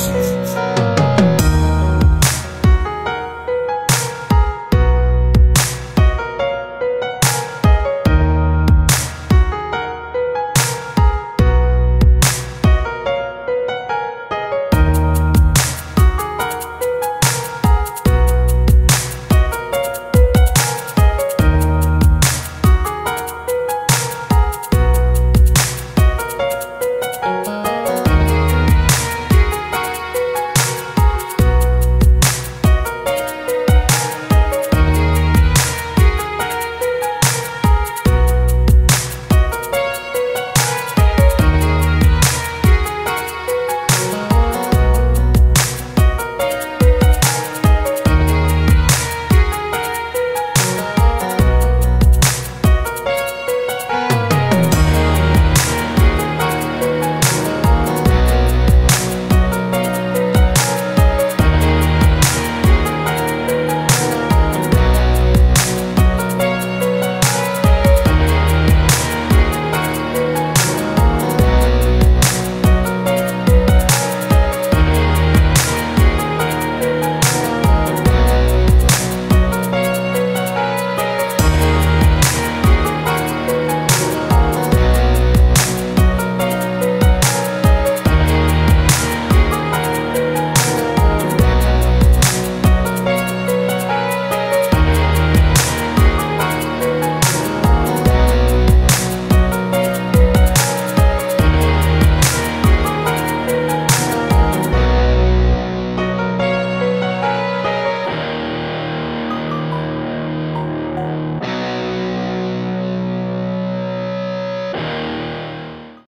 Jesus.